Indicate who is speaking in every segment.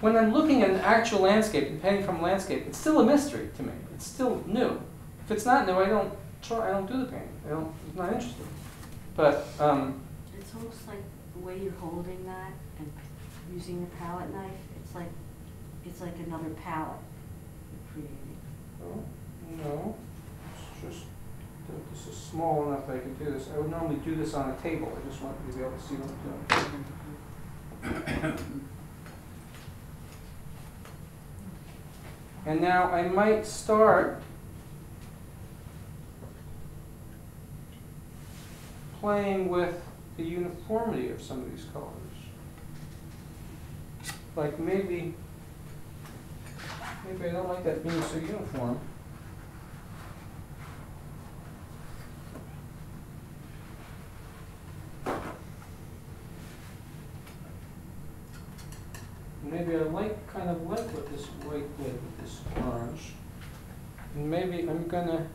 Speaker 1: when I'm looking at an actual landscape and painting from a landscape, it's still a mystery to me. It's still new. If it's not new, I don't try. I don't do the painting. I don't. I'm not interested. But um,
Speaker 2: It's almost like the way you're holding that and using your palette knife, it's like, it's like another palette you're creating.
Speaker 1: no, no, it's just this is small enough that I can do this. I would normally do this on a table. I just want you to be able to see what I'm doing. And now I might start playing with the uniformity of some of these colors. Like maybe, maybe I don't like that being so uniform. Maybe I like, kind of like what this white did with this orange. And maybe I'm gonna.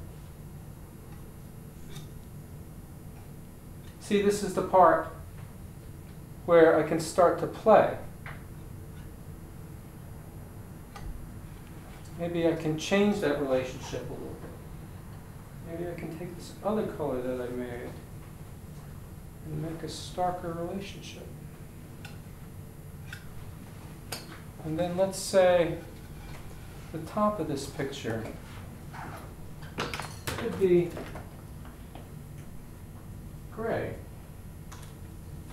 Speaker 1: See, this is the part where I can start to play. Maybe I can change that relationship a little bit. Maybe I can take this other color that I made and make a starker relationship. And then let's say the top of this picture could be gray.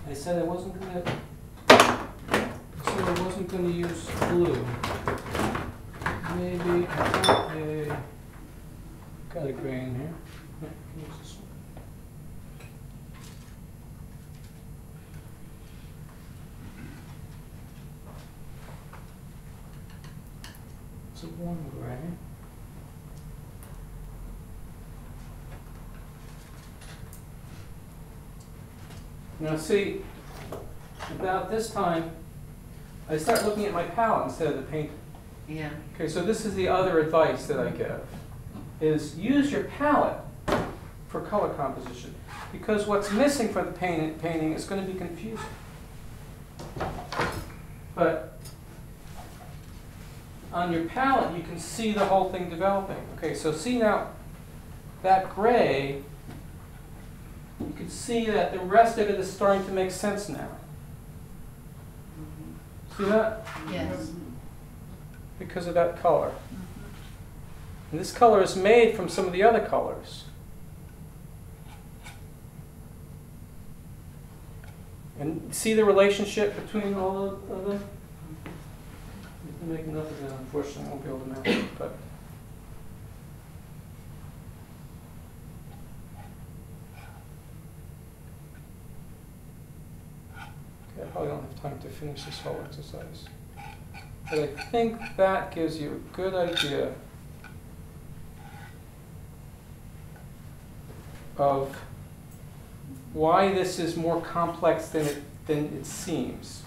Speaker 1: I said I wasn't gonna I said I wasn't gonna use blue. Maybe I got a gray in here. Yeah, can use this one. It's a warm gray. Now see, about this time, I start looking at my palette instead of the painting.
Speaker 2: Yeah.
Speaker 1: Okay, so this is the other advice that I give, is use your palette for color composition. Because what's missing for the paint, painting is going to be confusing. But on your palette, you can see the whole thing developing. Okay, so see now, that gray, you can see that the rest of it is starting to make sense now. See that?
Speaker 3: Yes.
Speaker 1: Because of that color. And this color is made from some of the other colors. And see the relationship between all of them? Make of that, unfortunately, I won't be able to match it, but. Okay, I probably don't have time to finish this whole exercise. But I think that gives you a good idea of why this is more complex than it, than it seems.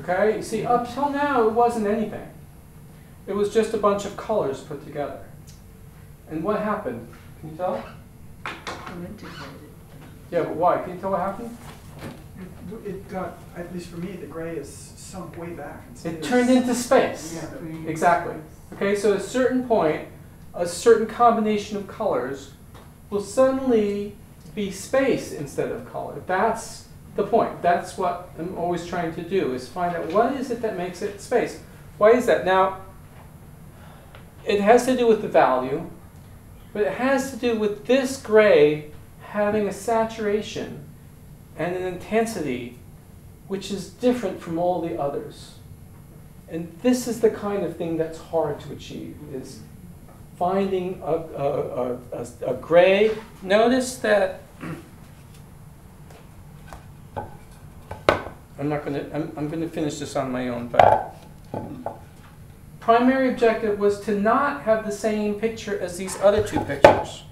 Speaker 1: Okay, you see, up till now it wasn't anything. It was just a bunch of colors put together. And what happened? Can you tell? Yeah, but why? Can you tell what happened?
Speaker 4: It got, at least for me, the gray is sunk way back.
Speaker 1: It turned into space.
Speaker 4: Yeah.
Speaker 1: Exactly. Okay, so at a certain point, a certain combination of colors will suddenly be space instead of color. That's the point. That's what I'm always trying to do is find out what is it that makes it space. Why is that? Now, it has to do with the value, but it has to do with this gray having a saturation and an intensity which is different from all the others. And this is the kind of thing that's hard to achieve, is finding a, a, a, a, a gray. Notice that I'm not gonna, I'm, I'm gonna finish this on my own, but primary objective was to not have the same picture as these other two pictures.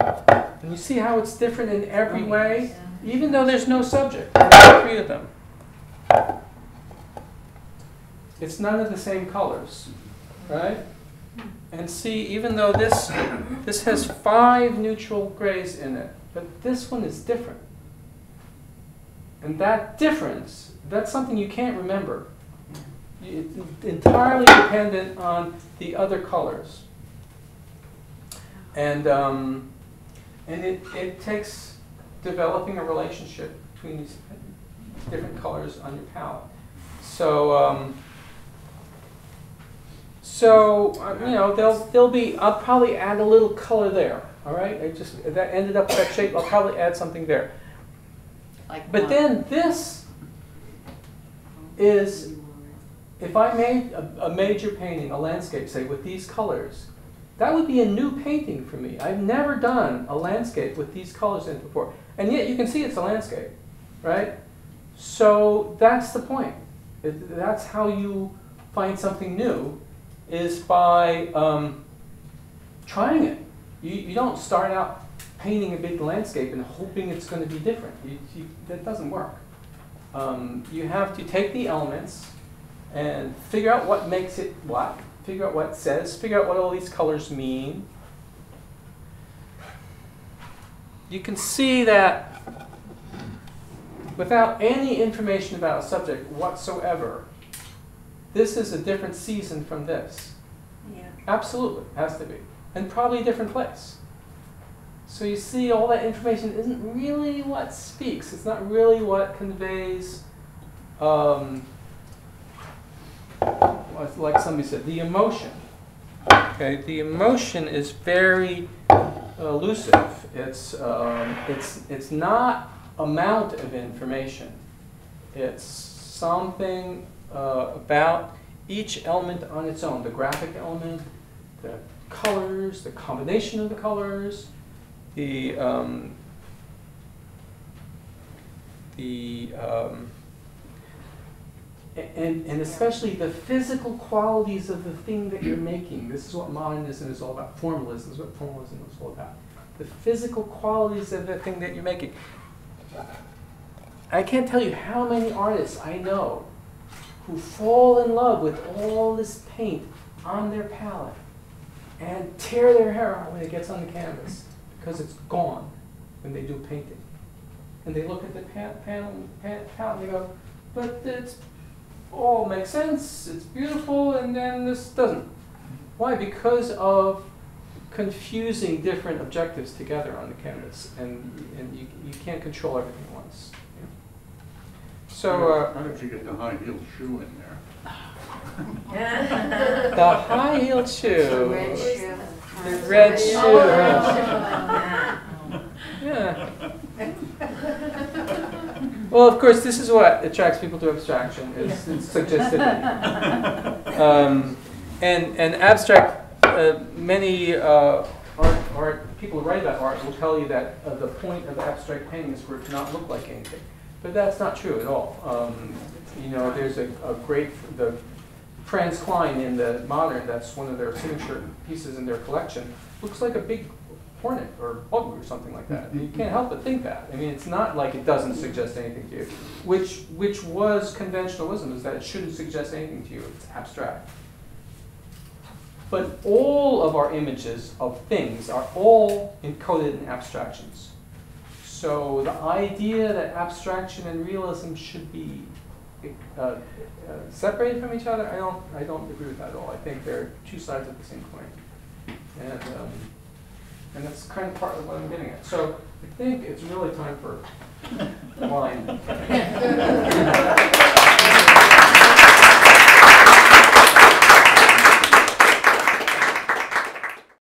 Speaker 1: And you see how it's different in every oh, way, even though there's no subject, all three of them. It's none of the same colors, right? And see, even though this, this has five neutral grays in it, but this one is different. And that difference, that's something you can't remember. It's entirely dependent on the other colors. And, um, and it, it takes developing a relationship between these different colors on your palette. So, um, so, uh, you know, they'll, there'll be, I'll probably add a little color there, all right? I just, that ended up that shape, I'll probably add something there.
Speaker 3: Like
Speaker 1: But
Speaker 3: one.
Speaker 1: then this, Is- if I made a, a major painting, a landscape, say, with these colors, that would be a new painting for me. I've never done a landscape with these colors in it before. And yet you can see it's a landscape, right? So that's the point. It- That's how you find something new, is by um, trying it. You, you don't start out painting a big landscape and hoping it's going to be different. You, you, that doesn't work. Um, you have to take the elements and figure out what makes it what, figure out what it says, figure out what all these colors mean. You can see that without any information about a subject whatsoever, this is a different season from this.
Speaker 2: Yeah.
Speaker 1: Absolutely, has to be. And probably a different place. So you see, all that information isn't really what speaks. It's not really what conveys, um, like somebody said, the emotion. Okay, the emotion is very elusive. It's, um, it's, it's not amount of information. It's something uh, about each element on its own, the graphic element, the colors, the combination of the colors, the, um, the, um, and, and especially the physical qualities of the thing that you're making. This is what modernism is all about. Formalism is what formalism is all about. The physical qualities of the thing that you're making. I can't tell you how many artists I know who fall in love with all this paint on their palette and tear their hair out when it gets on the canvas because it's gone when they do painting. And they look at the pa- panel, pa- palette and they go, but it's all makes sense, it's beautiful, and then this doesn't. Why? Because of confusing different objectives together on the canvas, and, and you, you can't control everything at once. So, uh,
Speaker 5: How did you get the high heel shoe in there?
Speaker 1: the high heel shoe. The red shoe.
Speaker 3: Oh,
Speaker 1: Yeah. Well, of course, this is what attracts people to abstraction, is is suggestivity. Um, and, and abstract, uh, many uh, art, art, people who write about art will tell you that uh, the point of abstract painting is for it to not look like anything. But that's not true at all. Um, you know, there's a, a great, the Franz Kline in the Modern, that's one of their signature pieces in their collection, looks like a big hornet or bug or something like that. And you can't help but think that. I mean, it's not like it doesn't suggest anything to you, which, which was conventionalism, is that it shouldn't suggest anything to you, it's abstract. But all of our images of things are all encoded in abstractions. So the idea that abstraction and realism should be uh, separated from each other, I don't, I don't agree with that at all. I think they're two sides of the same coin. And, um, and that's kind of part of what I'm getting at. So I think it's really time for wine.